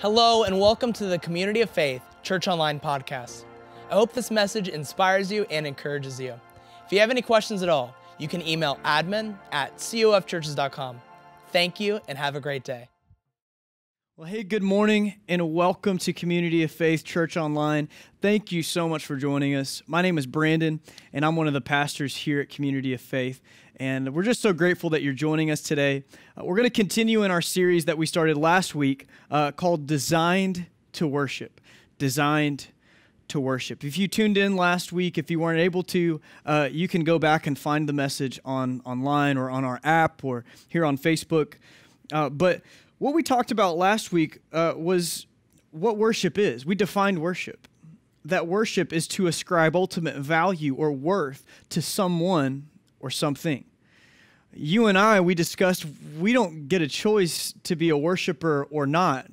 Hello, and welcome to the Community of Faith Church Online podcast. I hope this message inspires you and encourages you. If you have any questions at all, you can email admin at cofchurches.com. Thank you and have a great day. Well, hey, good morning and welcome to Community of Faith Church Online. Thank you so much for joining us. My name is Brandon, and I'm one of the pastors here at Community of Faith. And we're just so grateful that you're joining us today. Uh, we're going to continue in our series that we started last week uh, called Designed to Worship. Designed to Worship. If you tuned in last week, if you weren't able to, uh, you can go back and find the message on online or on our app or here on Facebook. Uh, but what we talked about last week uh, was what worship is. We defined worship. That worship is to ascribe ultimate value or worth to someone or something. You and I, we discussed we don't get a choice to be a worshiper or not.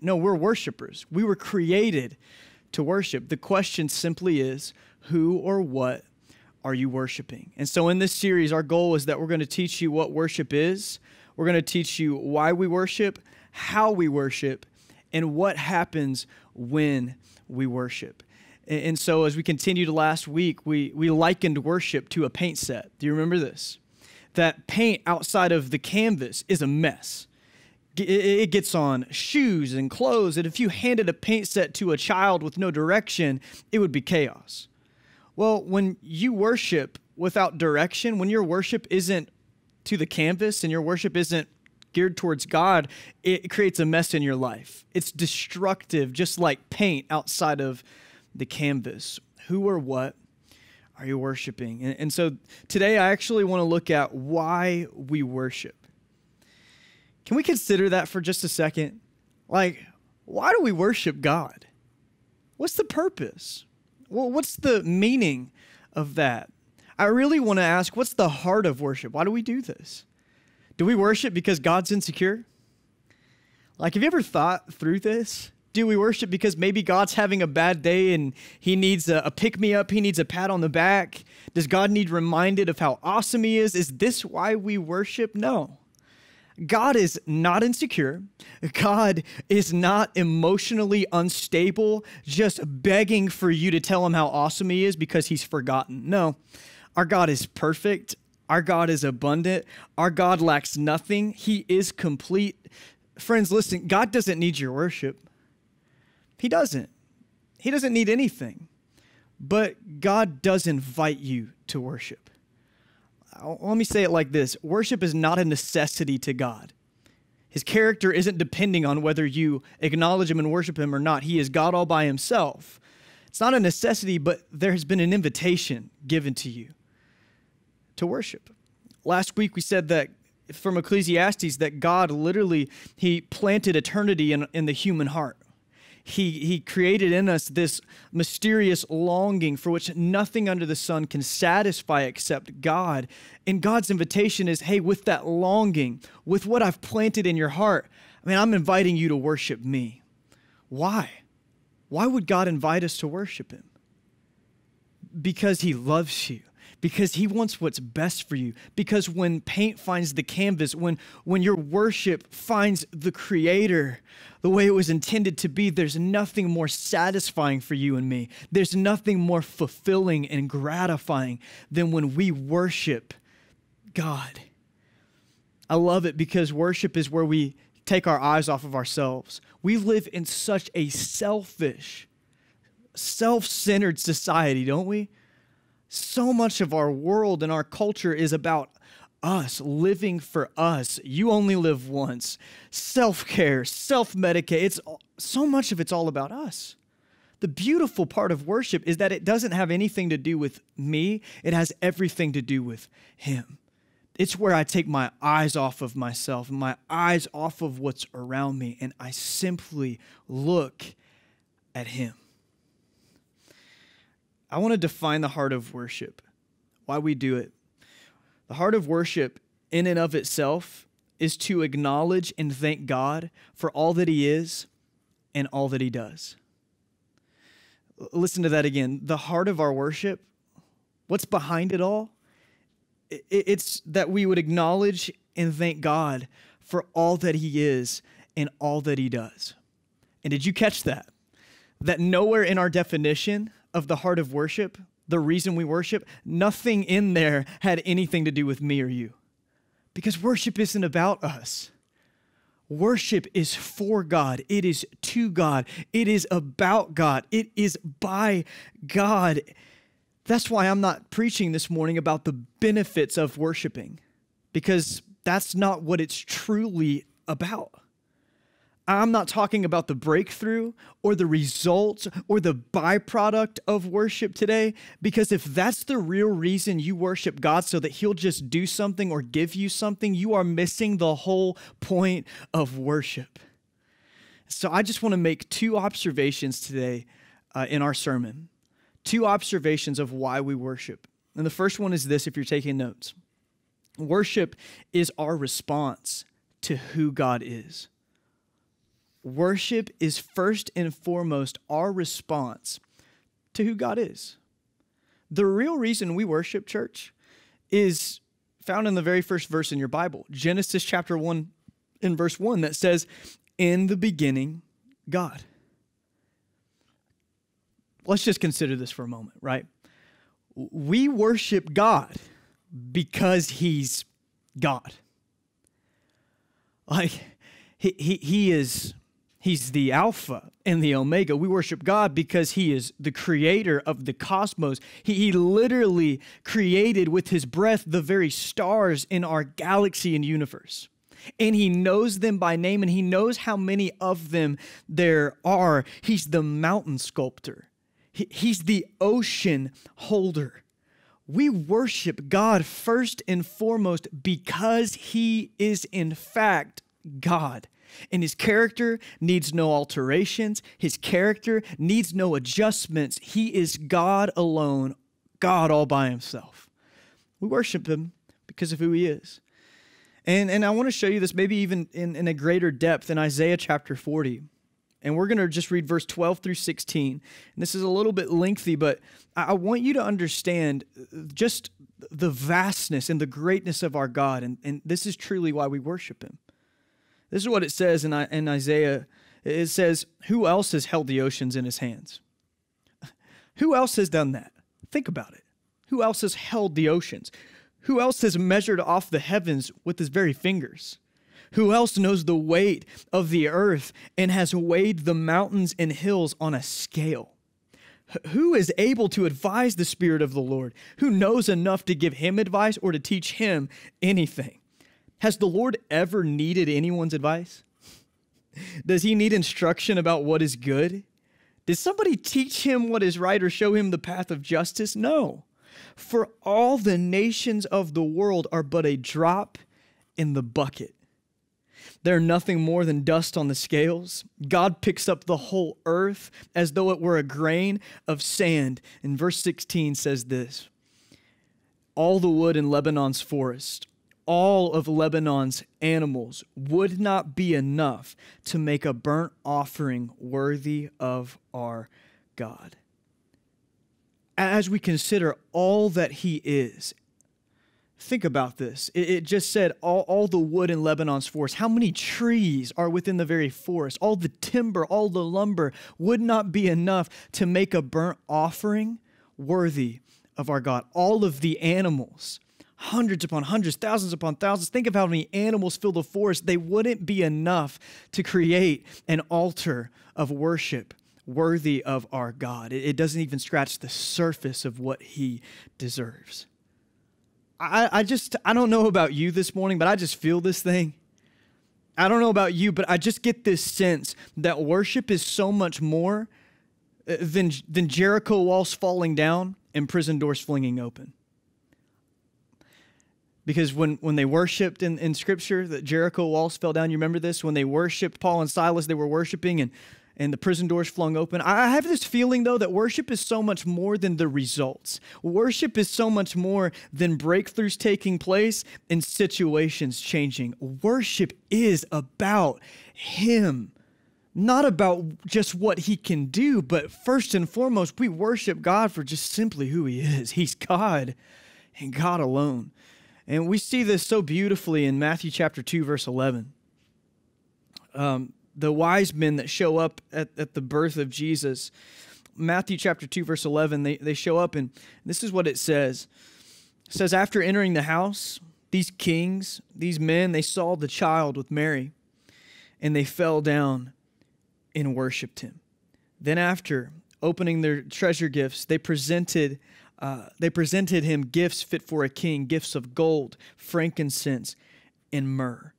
No, we're worshipers. We were created to worship. The question simply is who or what are you worshiping? And so in this series, our goal is that we're going to teach you what worship is we're going to teach you why we worship, how we worship, and what happens when we worship. And so, as we continued last week, we, we likened worship to a paint set. Do you remember this? That paint outside of the canvas is a mess. It gets on shoes and clothes, and if you handed a paint set to a child with no direction, it would be chaos. Well, when you worship without direction, when your worship isn't to the canvas and your worship isn't geared towards God, it creates a mess in your life. It's destructive, just like paint outside of the canvas. Who or what are you worshiping? And, and so today I actually want to look at why we worship. Can we consider that for just a second? Like, why do we worship God? What's the purpose? Well, what's the meaning of that? I really want to ask what's the heart of worship? Why do we do this? Do we worship because God's insecure? Like, have you ever thought through this? Do we worship because maybe God's having a bad day and he needs a, a pick me up? He needs a pat on the back? Does God need reminded of how awesome he is? Is this why we worship? No. God is not insecure. God is not emotionally unstable, just begging for you to tell him how awesome he is because he's forgotten. No. Our God is perfect. Our God is abundant. Our God lacks nothing. He is complete. Friends, listen, God doesn't need your worship. He doesn't. He doesn't need anything. But God does invite you to worship. Uh, let me say it like this worship is not a necessity to God. His character isn't depending on whether you acknowledge him and worship him or not. He is God all by himself. It's not a necessity, but there has been an invitation given to you to worship. Last week we said that from Ecclesiastes that God literally he planted eternity in, in the human heart. He, he created in us this mysterious longing for which nothing under the sun can satisfy except God. And God's invitation is hey, with that longing, with what I've planted in your heart, I mean, I'm inviting you to worship me. Why? Why would God invite us to worship Him? Because He loves you because he wants what's best for you. Because when paint finds the canvas when when your worship finds the creator the way it was intended to be there's nothing more satisfying for you and me. There's nothing more fulfilling and gratifying than when we worship God. I love it because worship is where we take our eyes off of ourselves. We live in such a selfish self-centered society don't we so much of our world and our culture is about us living for us. You only live once. Self care, self medicate. It's so much of it's all about us. The beautiful part of worship is that it doesn't have anything to do with me, it has everything to do with Him. It's where I take my eyes off of myself, my eyes off of what's around me, and I simply look at Him. I want to define the heart of worship, why we do it. The heart of worship, in and of itself, is to acknowledge and thank God for all that He is and all that He does. Listen to that again. The heart of our worship, what's behind it all? It's that we would acknowledge and thank God for all that He is and all that He does. And did you catch that? That nowhere in our definition of the heart of worship, the reason we worship, nothing in there had anything to do with me or you. Because worship isn't about us. Worship is for God. It is to God. It is about God. It is by God. That's why I'm not preaching this morning about the benefits of worshiping, because that's not what it's truly about. I'm not talking about the breakthrough or the results or the byproduct of worship today, because if that's the real reason you worship God so that He'll just do something or give you something, you are missing the whole point of worship. So I just want to make two observations today uh, in our sermon. Two observations of why we worship. And the first one is this if you're taking notes worship is our response to who God is. Worship is first and foremost our response to who God is. The real reason we worship, church, is found in the very first verse in your Bible, Genesis chapter 1 in verse 1, that says, In the beginning, God. Let's just consider this for a moment, right? We worship God because He's God. Like, he, he, he is He's the Alpha and the Omega. We worship God because He is the creator of the cosmos. He, he, literally created with His breath the very stars in our galaxy and universe. And He knows them by name and He knows how many of them there are. He's the mountain sculptor, he, He's the ocean holder. We worship God first and foremost because He is, in fact, God. And his character needs no alterations. His character needs no adjustments. He is God alone, God all by himself. We worship him because of who he is. And, and I want to show you this maybe even in, in a greater depth in Isaiah chapter 40. And we're going to just read verse 12 through 16. And this is a little bit lengthy, but I want you to understand just the vastness and the greatness of our God. And, and this is truly why we worship him. This is what it says in, in Isaiah. It says, Who else has held the oceans in his hands? Who else has done that? Think about it. Who else has held the oceans? Who else has measured off the heavens with his very fingers? Who else knows the weight of the earth and has weighed the mountains and hills on a scale? Who is able to advise the Spirit of the Lord? Who knows enough to give him advice or to teach him anything? Has the Lord ever needed anyone's advice? Does he need instruction about what is good? Did somebody teach him what is right or show him the path of justice? No. For all the nations of the world are but a drop in the bucket. They're nothing more than dust on the scales. God picks up the whole earth as though it were a grain of sand. And verse 16 says this All the wood in Lebanon's forest all of Lebanon's animals would not be enough to make a burnt offering worthy of our God. As we consider all that He is, think about this. It, just said all, all the wood in Lebanon's forest. How many trees are within the very forest? All the timber, all the lumber would not be enough to make a burnt offering worthy of our God. All of the animals hundreds upon hundreds, thousands upon thousands. Think of how many animals fill the forest. They wouldn't be enough to create an altar of worship worthy of our God. It, doesn't even scratch the surface of what He deserves. I, I just, I don't know about you this morning, but I just feel this thing. I don't know about you, but I just get this sense that worship is so much more uh, than, than Jericho walls falling down and prison doors flinging open because when, when they worshiped in, in scripture that jericho walls fell down. You remember this? When they worshiped paul and silas they were worshiping and, and the prison doors flung open. I have this feeling though that worship is so much more than the results. Worship is so much more than breakthroughs taking place and situations changing. Worship is about him not about just what he can do. But first and foremost we worship god for just simply who he is. He's god and god alone and we see this so beautifully in Matthew chapter 2, verse 11. Um, the wise men that show up at, at the birth of Jesus. Matthew chapter 2, verse 11, they, they show up, and this is what it says. It says, After entering the house, these kings, these men, they saw the child with Mary, and they fell down and worshiped him. Then, after opening their treasure gifts, they presented. Uh, they presented him gifts fit for a king, gifts of gold, frankincense, and myrrh.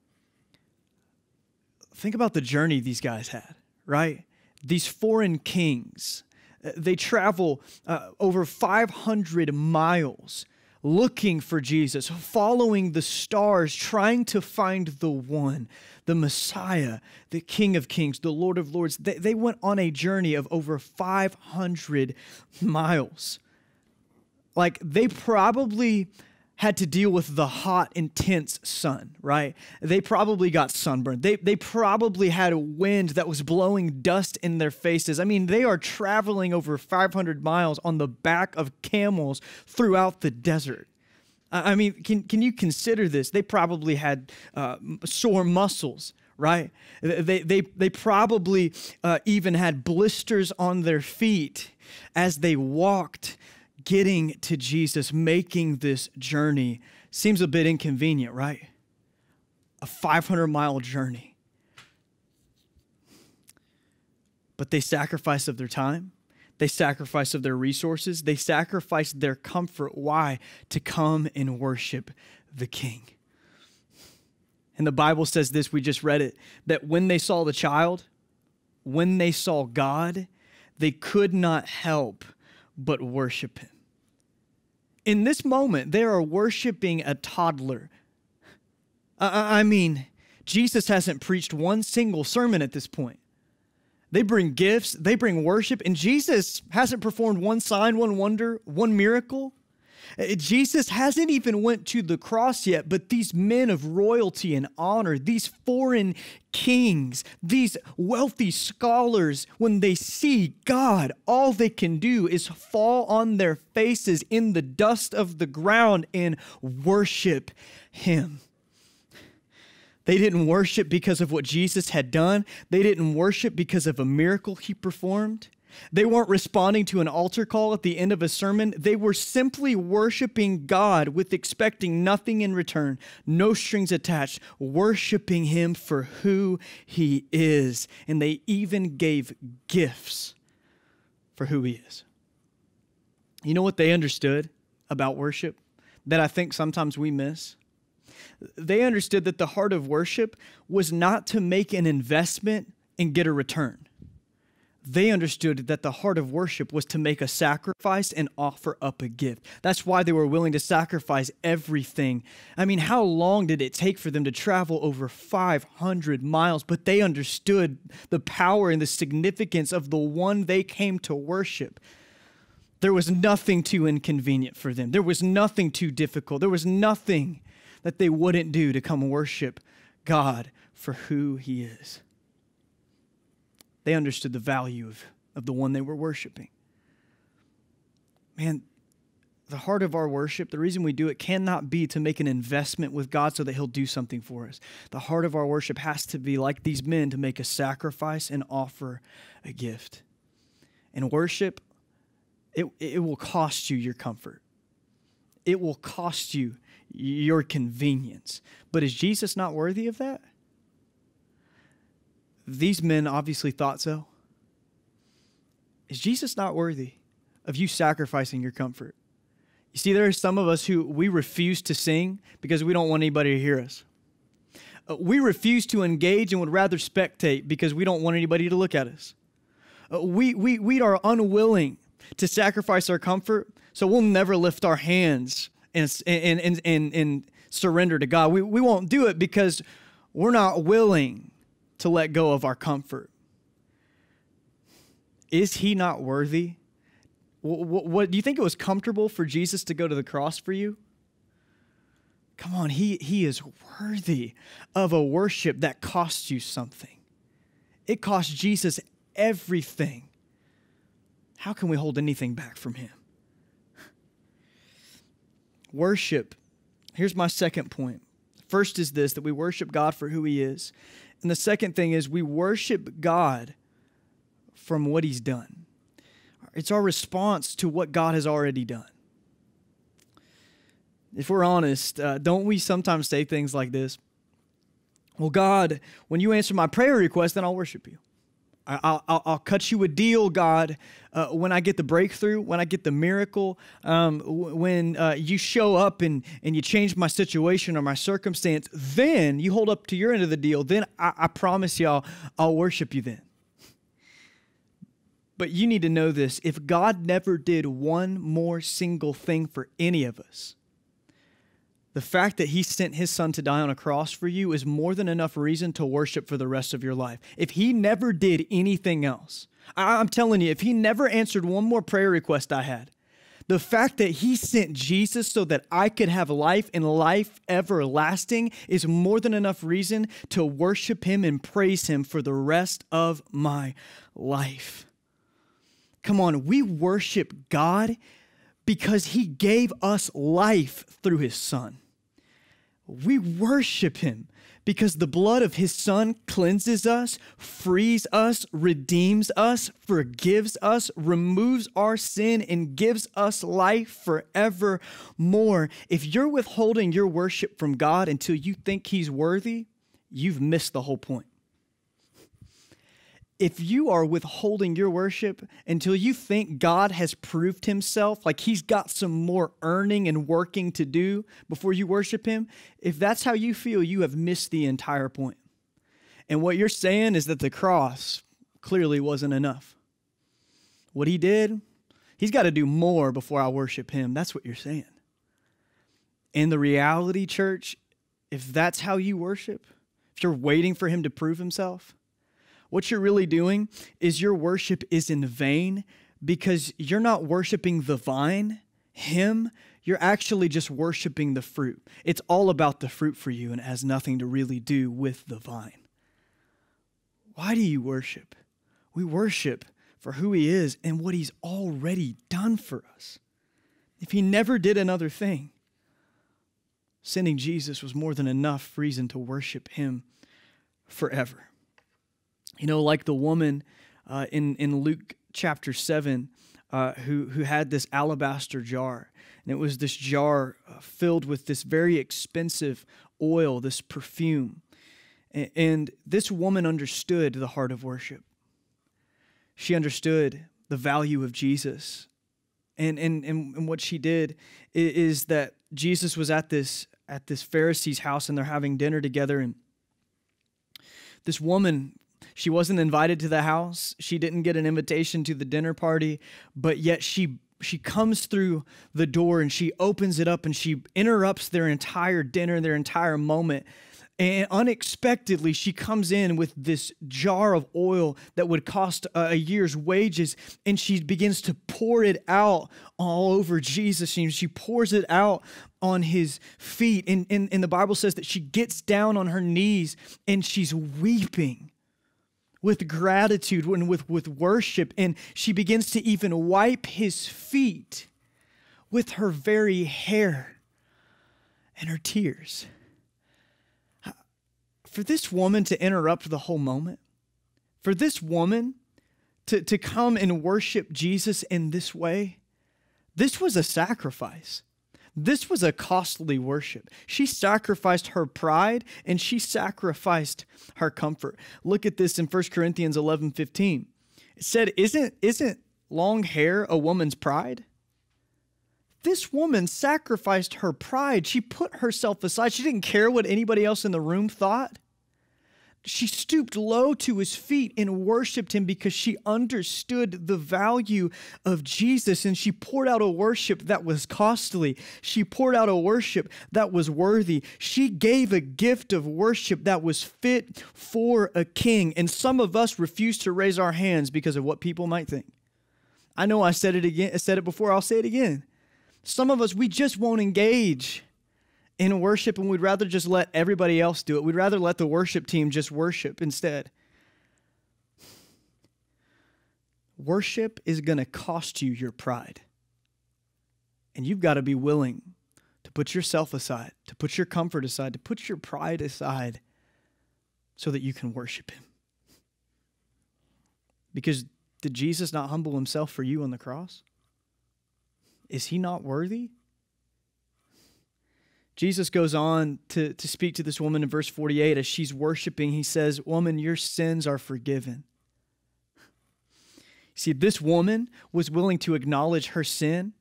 Think about the journey these guys had, right? These foreign kings, uh, they travel uh, over 500 miles looking for Jesus, following the stars, trying to find the one, the Messiah, the King of Kings, the Lord of Lords. They, they went on a journey of over 500 miles. Like they probably had to deal with the hot, intense sun, right? They probably got sunburned. They, they probably had a wind that was blowing dust in their faces. I mean, they are traveling over 500 miles on the back of camels throughout the desert. I mean, can, can you consider this? They probably had uh, sore muscles, right? They, they, they probably uh, even had blisters on their feet as they walked getting to Jesus, making this journey seems a bit inconvenient, right? A 500 mile journey. But they sacrifice of their time, they sacrifice of their resources, they sacrifice their comfort. Why? To come and worship the King. And the Bible says this, we just read it, that when they saw the child, when they saw God, they could not help but worship him. In this moment, they are worshiping a toddler. I mean, Jesus hasn't preached one single sermon at this point. They bring gifts, they bring worship, and Jesus hasn't performed one sign, one wonder, one miracle. Uh, Jesus hasn't even went to the cross yet, but these men of royalty and honor, these foreign kings, these wealthy scholars, when they see God, all they can do is fall on their faces in the dust of the ground and worship him. They didn't worship because of what Jesus had done. They didn't worship because of a miracle he performed. They weren't responding to an altar call at the end of a sermon. They were simply worshiping God with expecting nothing in return, no strings attached, worshiping Him for who He is. And they even gave gifts for who He is. You know what they understood about worship that I think sometimes we miss? They understood that the heart of worship was not to make an investment and get a return they understood that the heart of worship was to make a sacrifice and offer up a gift. That's why they were willing to sacrifice everything. I mean, how long did it take for them to travel over 500 miles? But they understood the power and the significance of the one they came to worship. There was nothing too inconvenient for them, there was nothing too difficult, there was nothing that they wouldn't do to come worship God for who He is. They understood the value of, of the one they were worshiping. Man, the heart of our worship, the reason we do it cannot be to make an investment with God so that He'll do something for us. The heart of our worship has to be like these men to make a sacrifice and offer a gift. And worship, it, it will cost you your comfort, it will cost you your convenience. But is Jesus not worthy of that? These men obviously thought so. Is Jesus not worthy of you sacrificing your comfort? You see, there are some of us who we refuse to sing because we don't want anybody to hear us. Uh, we refuse to engage and would rather spectate because we don't want anybody to look at us. Uh, we, we, we are unwilling to sacrifice our comfort, so we'll never lift our hands and, and, and, and, and surrender to God. We, we won't do it because we're not willing to let go of our comfort. Is he not worthy? What, what, what, do you think it was comfortable for Jesus to go to the cross for you? Come on, he, he is worthy of a worship that costs you something. It cost Jesus everything. How can we hold anything back from him? Worship. Here's my second point. point First is this that we worship God for who He is. And the second thing is we worship God from what He's done. It's our response to what God has already done. If we're honest, uh, don't we sometimes say things like this? Well, God, when you answer my prayer request, then I'll worship you. I'll, I'll, I'll, cut you a deal, God, uh, when I get the breakthrough, when I get the miracle, um, when uh, you show up and, and you change my situation or my circumstance, then you hold up to your end of the deal. Then I, I promise y'all, I'll worship you then. But you need to know this if God never did one more single thing for any of us, the fact that he sent his son to die on a cross for you is more than enough reason to worship for the rest of your life. If he never did anything else, I'm telling you, if he never answered one more prayer request I had, the fact that he sent Jesus so that I could have life and life everlasting is more than enough reason to worship him and praise him for the rest of my life. Come on, we worship God because he gave us life through his son. We worship him because the blood of his son cleanses us, frees us, redeems us, forgives us, removes our sin, and gives us life forevermore. If you're withholding your worship from God until you think he's worthy, you've missed the whole point if you are withholding your worship until you think God has proved himself, like he's got some more earning and working to do before you worship him, if that's how you feel, you have missed the entire point. And what you're saying is that the cross clearly wasn't enough. What he did, he's got to do more before I worship him. That's what you're saying. In the reality, church, if that's how you worship, if you're waiting for him to prove himself, what you're really doing is your worship is in vain because you're not worshiping the vine, Him. You're actually just worshiping the fruit. It's all about the fruit for you and it has nothing to really do with the vine. Why do you worship? We worship for who He is and what He's already done for us. If He never did another thing, sending Jesus was more than enough reason to worship Him forever. You know, like the woman uh, in, in Luke chapter 7 uh, who, who had this alabaster jar. And it was this jar uh, filled with this very expensive oil, this perfume. And, and this woman understood the heart of worship. She understood the value of Jesus. And, and, and, what she did is that Jesus was at this at this Pharisee's house and they're having dinner together and this woman she wasn't invited to the house. She didn't get an invitation to the dinner party, but yet she she comes through the door and she opens it up and she interrupts their entire dinner, their entire moment. And unexpectedly, she comes in with this jar of oil that would cost a year's wages, and she begins to pour it out all over Jesus. And she pours it out on his feet. And, and, and the Bible says that she gets down on her knees and she's weeping with gratitude and with, with worship. And she begins to even wipe his feet with her very hair and her tears. For this woman to interrupt the whole moment, for this woman to, to come and worship Jesus in this way, this was a sacrifice. This was a costly worship. She sacrificed her pride and she sacrificed her comfort. Look at this in 1 Corinthians 11 15. It said, Isn't, isn't long hair a woman's pride? This woman sacrificed her pride. She put herself aside. She didn't care what anybody else in the room thought. She stooped low to his feet and worshiped him because she understood the value of Jesus and she poured out a worship that was costly. She poured out a worship that was worthy. She gave a gift of worship that was fit for a king. And some of us refuse to raise our hands because of what people might think. I know I said it again, I said it before, I'll say it again. Some of us, we just won't engage in worship and we'd rather just let everybody else do it. We'd rather let the worship team just worship instead. Worship is going to cost you your pride. And you've got to be willing to put yourself aside, to put your comfort aside, to put your pride aside so that you can worship Him. Because did Jesus not humble Himself for you on the cross? Is He not worthy? Jesus goes on to, to speak to this woman in verse 48 as she's worshiping. He says, Woman, your sins are forgiven. See, this woman was willing to acknowledge her sin,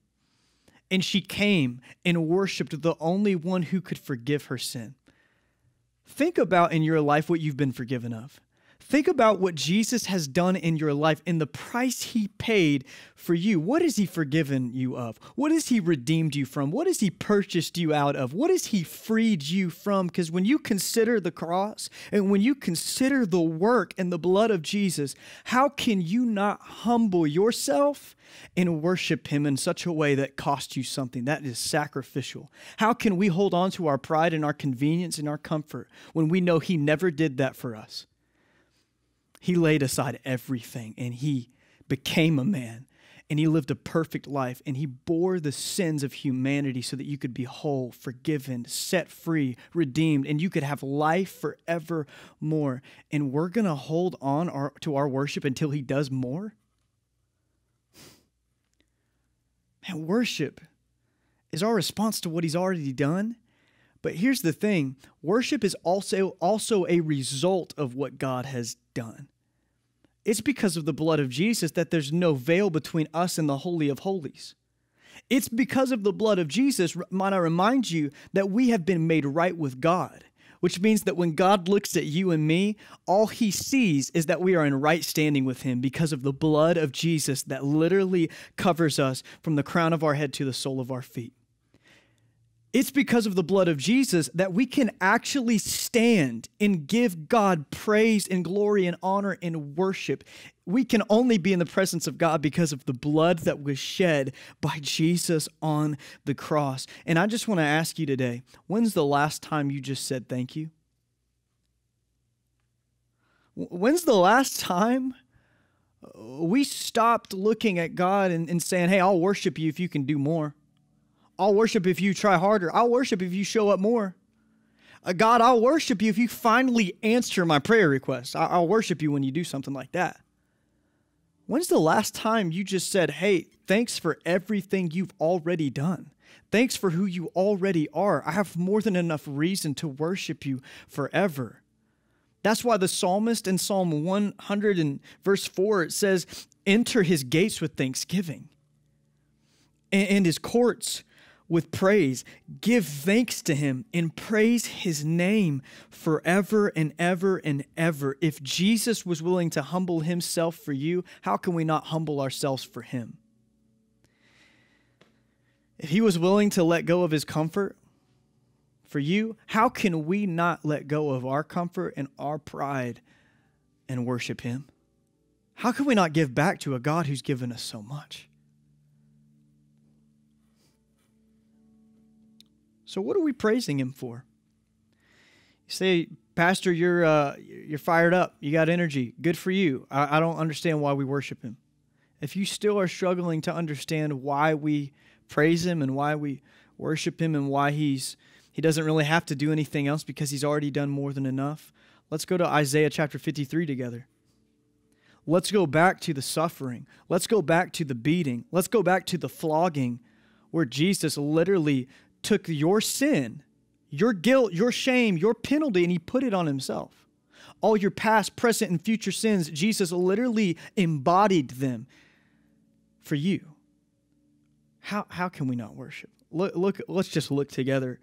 and she came and worshiped the only one who could forgive her sin. Think about in your life what you've been forgiven of. Think about what Jesus has done in your life and the price he paid for you. What has he forgiven you of? What has he redeemed you from? What has he purchased you out of? What has he freed you from? Because when you consider the cross and when you consider the work and the blood of Jesus, how can you not humble yourself and worship him in such a way that costs you something? That is sacrificial. How can we hold on to our pride and our convenience and our comfort when we know he never did that for us? He laid aside everything and he became a man and he lived a perfect life and he bore the sins of humanity so that you could be whole, forgiven, set free, redeemed, and you could have life forevermore. And we're going to hold on our, to our worship until he does more? Man, worship is our response to what he's already done. But here's the thing worship is also, also a result of what God has done. It's because of the blood of Jesus that there's no veil between us and the Holy of Holies. It's because of the blood of Jesus, might I remind you, that we have been made right with God, which means that when God looks at you and me, all he sees is that we are in right standing with him because of the blood of Jesus that literally covers us from the crown of our head to the sole of our feet. It's because of the blood of Jesus that we can actually stand and give God praise and glory and honor and worship. We can only be in the presence of God because of the blood that was shed by Jesus on the cross. And I just want to ask you today when's the last time you just said thank you? When's the last time we stopped looking at God and, and saying, hey, I'll worship you if you can do more? I'll worship if you try harder. I'll worship if you show up more. Uh, God, I'll worship you if you finally answer my prayer request. I- I'll worship you when you do something like that. When's the last time you just said, hey, thanks for everything you've already done? Thanks for who you already are. I have more than enough reason to worship you forever. That's why the psalmist in Psalm 100 and verse 4 it says, Enter his gates with thanksgiving and his courts with praise. Give thanks to him and praise his name forever and ever and ever. If Jesus was willing to humble himself for you, how can we not humble ourselves for him? If he was willing to let go of his comfort for you, how can we not let go of our comfort and our pride and worship him? How can we not give back to a God who's given us so much? So what are we praising him for? You say, Pastor, you're uh, you're fired up. You got energy. Good for you. I, I don't understand why we worship him. If you still are struggling to understand why we praise him and why we worship him and why he's he doesn't really have to do anything else because he's already done more than enough. Let's go to Isaiah chapter 53 together. Let's go back to the suffering. Let's go back to the beating. Let's go back to the flogging where Jesus literally took your sin, your guilt, your shame, your penalty, and he put it on himself. All your past, present, and future sins, Jesus literally embodied them for you. How, how can we not worship? Look, look, let's just look together.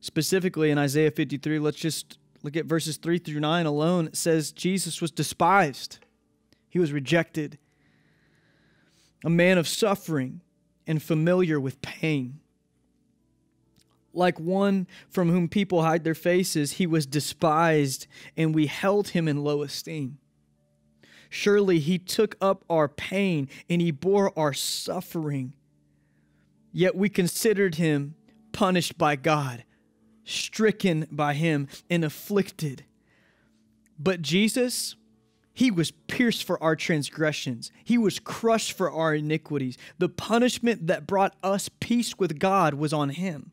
Specifically in Isaiah 53, let's just look at verses 3 through 9 alone. It says, Jesus was despised, he was rejected, a man of suffering and familiar with pain like one from whom people hide their faces, he was despised, and we held him in low esteem. Surely he took up our pain and he bore our suffering. Yet we considered him punished by God, stricken by him, and afflicted. But Jesus, he was pierced for our transgressions. He was crushed for our iniquities. The punishment that brought us peace with God was on him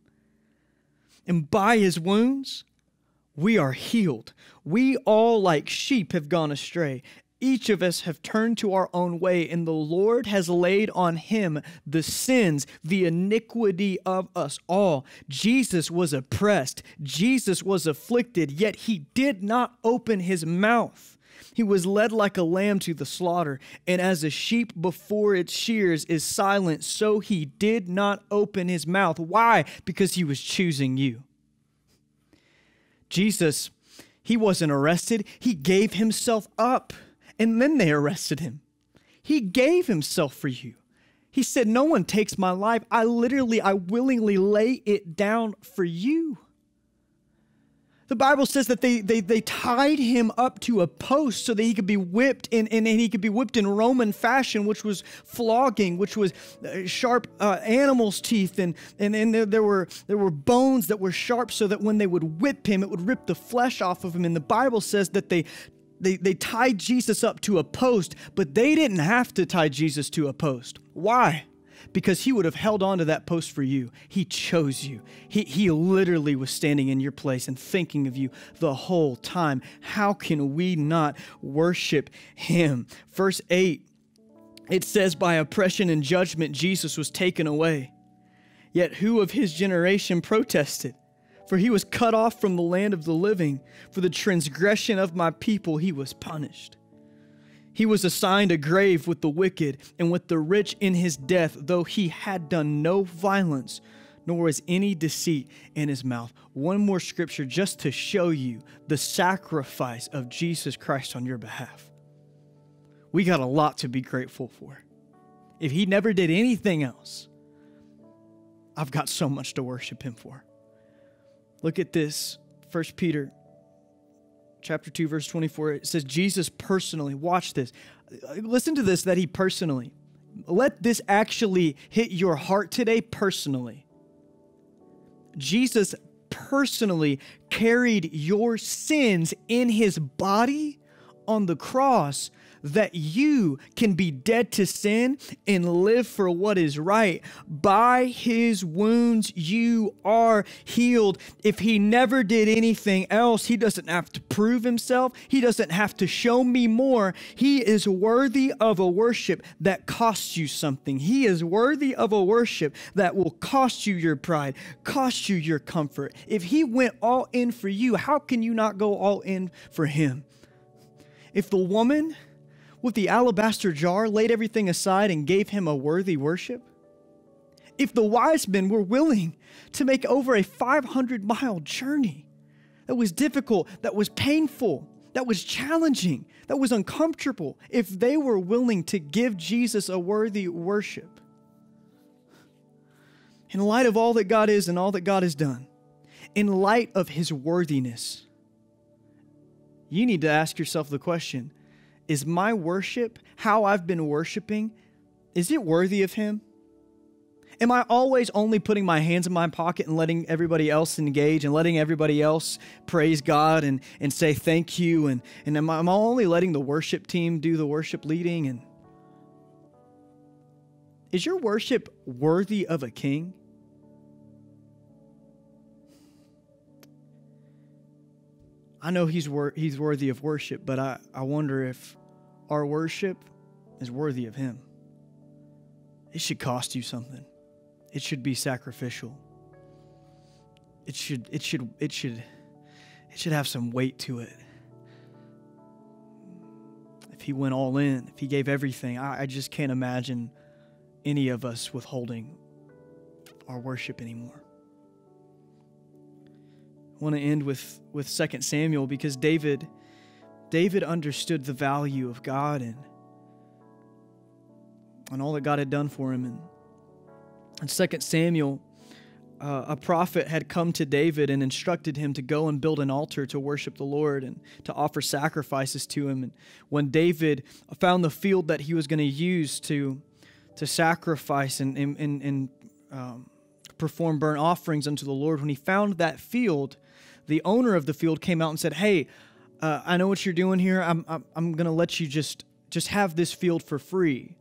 And by his wounds, we are healed. We all, like sheep, have gone astray. Each of us have turned to our own way, and the Lord has laid on him the sins, the iniquity of us all. Jesus was oppressed, Jesus was afflicted, yet he did not open his mouth. He was led like a lamb to the slaughter, and as a sheep before its shears is silent, so he did not open his mouth. Why? Because he was choosing you. Jesus, he wasn't arrested, he gave himself up and then they arrested him. He gave himself for you. He said, No one takes my life. I literally, I willingly lay it down for you. The Bible says that they, they, they tied him up to a post so that he could be whipped in, and he could be whipped in Roman fashion, which was flogging, which was uh, sharp uh, animal's teeth, and, and, and there, there, were, there were bones that were sharp so that when they would whip him, it would rip the flesh off of him. And the Bible says that they they, they tied Jesus up to a post, but they didn't have to tie Jesus to a post. Why? Because he would have held on to that post for you. He chose you. He, he literally was standing in your place and thinking of you the whole time. How can we not worship him? Verse 8, it says, By oppression and judgment, Jesus was taken away. Yet who of his generation protested? For he was cut off from the land of the living. For the transgression of my people he was punished. He was assigned a grave with the wicked and with the rich in his death, though he had done no violence, nor was any deceit in his mouth. One more scripture just to show you the sacrifice of Jesus Christ on your behalf. We got a lot to be grateful for. If he never did anything else, I've got so much to worship him for. Look at this. 1 Peter chapter 2 verse 24 it says Jesus personally watch this. Uh, listen to this that he personally. Let this actually hit your heart today personally. Jesus personally carried your sins in his body on the cross that you can be dead to sin and live for what is right. By his wounds, you are healed. If he never did anything else, he doesn't have to prove himself, he doesn't have to show me more. He is worthy of a worship that costs you something. He is worthy of a worship that will cost you your pride, cost you your comfort. If he went all in for you, how can you not go all in for him? If the woman with the alabaster jar laid everything aside and gave him a worthy worship? If the wise men were willing to make over a 500 mile journey that was difficult, that was painful, that was challenging, that was uncomfortable, if they were willing to give Jesus a worthy worship, in light of all that God is and all that God has done, in light of his worthiness, you need to ask yourself the question is my worship, how I've been worshiping, is it worthy of Him? Am I always only putting my hands in my pocket and letting everybody else engage and letting everybody else praise God and, and say thank you? And, and am, I, am I only letting the worship team do the worship leading? And is your worship worthy of a king? I know he's wor- he's worthy of worship, but I, I wonder if our worship is worthy of him. It should cost you something. It should be sacrificial. It should it should it should it should have some weight to it. If he went all in, if he gave everything, I, I just can't imagine any of us withholding our worship anymore. I want to end with, with 2 Samuel because David, David understood the value of God and, and all that God had done for him. And in 2 Samuel, uh, a prophet had come to David and instructed him to go and build an altar to worship the Lord and to offer sacrifices to him. And when David found the field that he was going to use to, to sacrifice and, and, and, um, perform burnt offerings unto the Lord, when he found that field, the owner of the field came out and said, "Hey, uh, I know what you're doing here. I'm I'm, I'm going to let you just just have this field for free."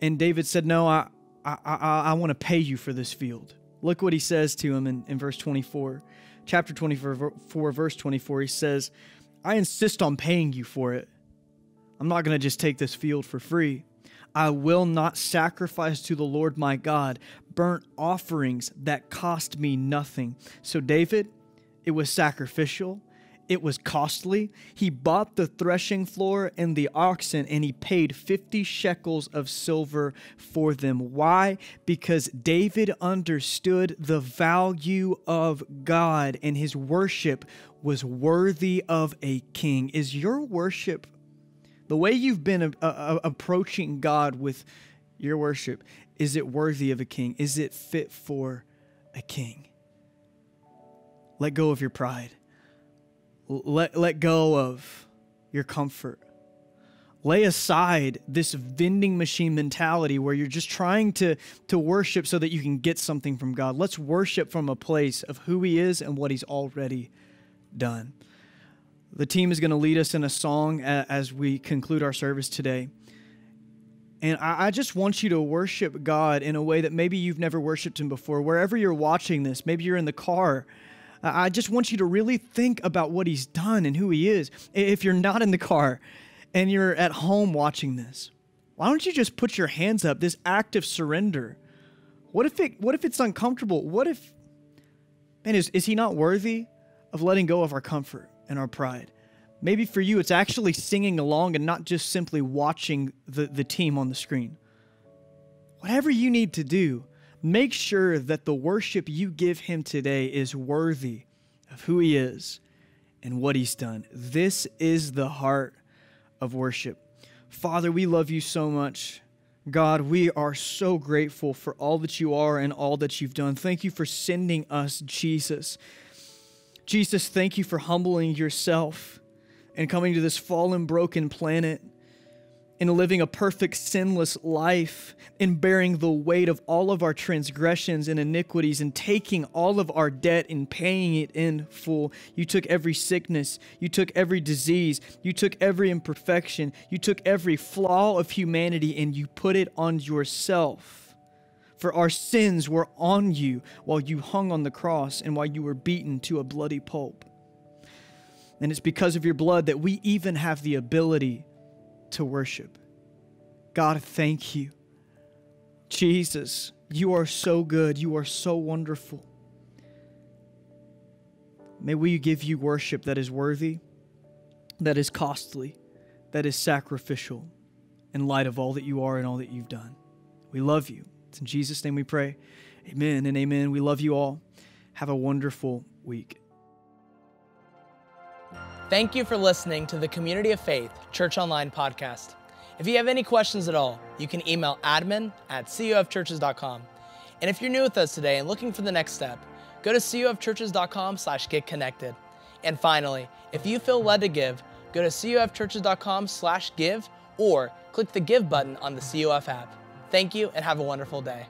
And David said, "No, I I I, I want to pay you for this field." Look what he says to him in, in verse 24. Chapter 24, verse 24, he says, I insist on paying you for it. I'm not going to just take this field for free. I will not sacrifice to the Lord my God burnt offerings that cost me nothing. So, David, it was sacrificial. It was costly. He bought the threshing floor and the oxen, and he paid 50 shekels of silver for them. Why? Because David understood the value of God, and his worship was worthy of a king. Is your worship the way you've been a, a, approaching God with your worship? Is it worthy of a king? Is it fit for a king? Let go of your pride let, let go of your comfort. Lay aside this vending machine mentality where you're just trying to, to worship so that you can get something from God. Let's worship from a place of who He is and what He's already done. The team is going to lead us in a song as we conclude our service today. And I just want you to worship God in a way that maybe you've never worshiped Him before. Wherever you're watching this, maybe you're in the car I just want you to really think about what he's done and who he is. If you're not in the car and you're at home watching this, why don't you just put your hands up, this act of surrender? What if it what if it's uncomfortable? What if man is, is he not worthy of letting go of our comfort and our pride? Maybe for you it's actually singing along and not just simply watching the, the team on the screen. Whatever you need to do Make sure that the worship you give him today is worthy of who he is and what he's done. This is the heart of worship. Father, we love you so much. God, we are so grateful for all that you are and all that you've done. Thank you for sending us Jesus. Jesus, thank you for humbling yourself and coming to this fallen, broken planet in living a perfect, sinless life, in bearing the weight of all of our transgressions and iniquities, and taking all of our debt and paying it in full. You took every sickness, you took every disease, you took every imperfection, you took every flaw of humanity, and you put it on yourself. For our sins were on you while you hung on the cross and while you were beaten to a bloody pulp. And it's because of your blood that we even have the ability to worship. God, thank you. Jesus, you are so good. You are so wonderful. May we give you worship that is worthy, that is costly, that is sacrificial in light of all that you are and all that you've done. We love you. It's in Jesus' name we pray. Amen and amen. We love you all. Have a wonderful week. Thank you for listening to the Community of Faith Church Online podcast. If you have any questions at all, you can email admin at cofchurches.com. And if you're new with us today and looking for the next step, go to cofchurches.com slash get connected. And finally, if you feel led to give, go to cofchurches.com slash give or click the give button on the COF app. Thank you and have a wonderful day.